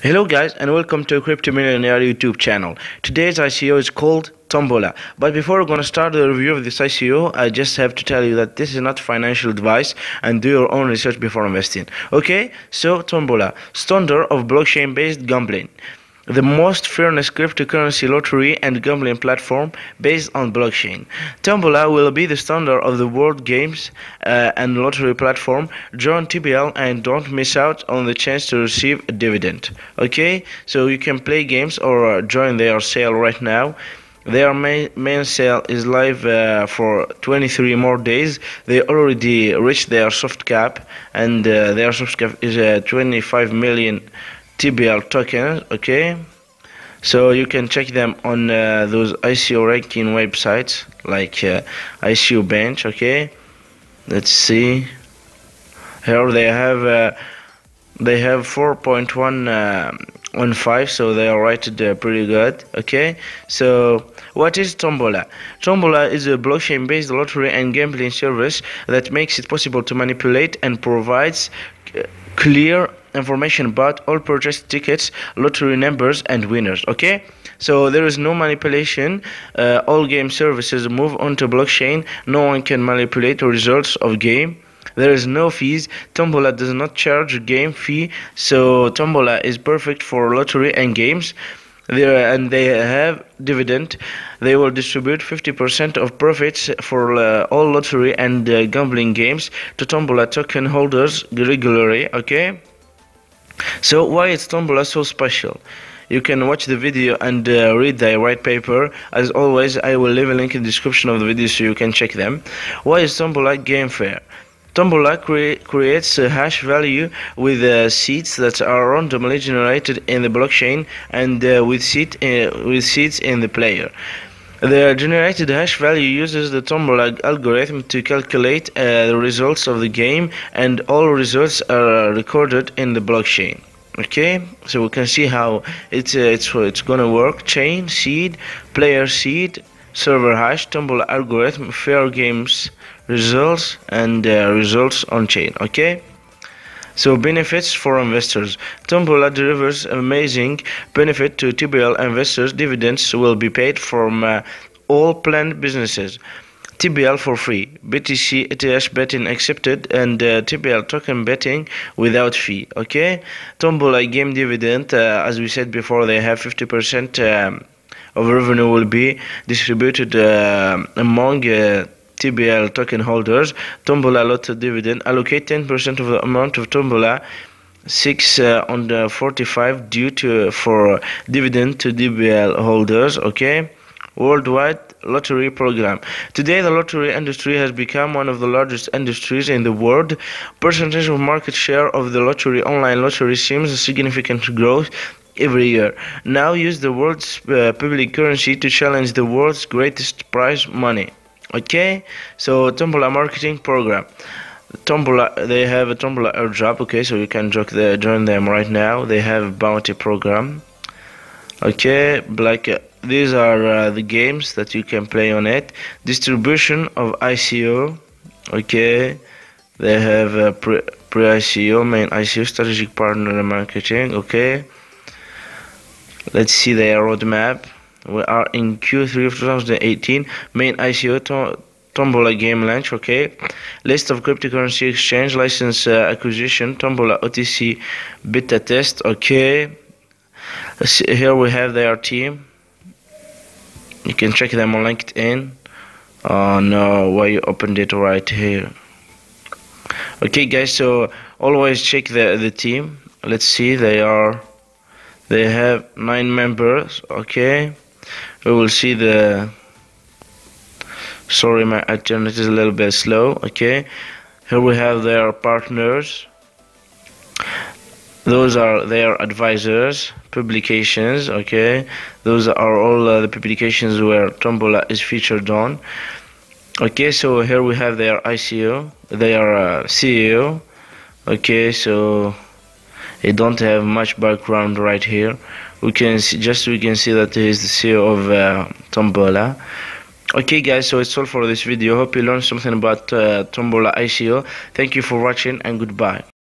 Hello guys and welcome to Crypto Millionaire YouTube channel. Today's ICO is called Tombola. But before we're gonna start the review of this ICO, I just have to tell you that this is not financial advice and do your own research before investing. Okay, so Tombola, standard of blockchain-based gambling the most fairness cryptocurrency lottery and gambling platform based on blockchain. Tombola will be the standard of the world games uh, and lottery platform. Join TBL and don't miss out on the chance to receive a dividend. Okay, so you can play games or uh, join their sale right now. Their main, main sale is live uh, for 23 more days. They already reached their soft cap, and uh, their soft cap is uh, 25 million TBL tokens okay? So you can check them on uh, those ICO ranking websites like uh, ICO bench okay? Let's see. Here they have uh, they have 4.1 uh, 5 so they are rated uh, pretty good okay? So what is tombola? Tombola is a blockchain based lottery and gambling service that makes it possible to manipulate and provides uh, clear information about all purchased tickets lottery numbers and winners okay? So there is no manipulation. Uh, all game services move onto blockchain. No one can manipulate the results of game. There is no fees. Tombola does not charge a game fee. So tombola is perfect for lottery and games. There and they have dividend. They will distribute 50% of profits for uh, all lottery and uh, gambling games to tombola token holders regularly okay so why is tombola so special? You can watch the video and uh, read the white paper. As always i will leave a link in the description of the video so you can check them. Why is tombola game fair? Tombola crea creates a hash value with uh, seeds that are randomly generated in the blockchain and uh, with, seed, uh, with seeds in the player. The generated hash value uses the Tombola algorithm to calculate uh, the results of the game and all results are recorded in the blockchain. Okay, so we can see how it's uh, it's it's gonna work. Chain, seed, player seed, server hash, Tombola algorithm, fair games results, and uh, results on chain. Okay. So benefits for investors. Tombola delivers amazing benefit to TBL investors. Dividends will be paid from uh, all planned businesses. TBL for free, BTC ETH betting accepted, and uh, TBL token betting without fee. Okay, Tombola game dividend, uh, as we said before, they have 50% um, of revenue will be distributed uh, among TBL token holders. Tombola Lotto dividend allocate 10% of the amount of Tombola 6 uh, on the 45 due to for dividend to TBL holders. Okay, worldwide lottery program. Today, the lottery industry has become one of the largest industries in the world. Percentage of market share of the lottery online lottery seems a significant growth every year. Now use the world's uh, public currency to challenge the world's greatest prize money. Okay, so Tombola marketing program. Tombola, they have a Tombola airdrop. Okay, so you can join them right now. They have bounty program. Okay, like uh, these are uh, the games that you can play on it. Distribution of ICO. Okay, they have a pre, pre ICO, main ICO, strategic partner marketing. Okay let's see their roadmap we are in q3 of 2018 main ico to tombola game launch okay? List of cryptocurrency exchange license uh, acquisition tombola otc beta test okay? Here we have their team. You can check them on linkedin. Oh no why you opened it right here? Okay guys so always check the the team. Let's see they are they have nine members okay we will see the sorry my internet is a little bit slow okay? Here we have their partners. Those are their advisors publications okay? Those are all uh, the publications where tombola is featured on. Okay so here we have their ico their uh, ceo okay? So they don't have much background right here we can see just we can see that he is the CEO of uh, Tombola. Okay guys so it's all for this video. Hope you learned something about uh, Tombola ICO thank you for watching and goodbye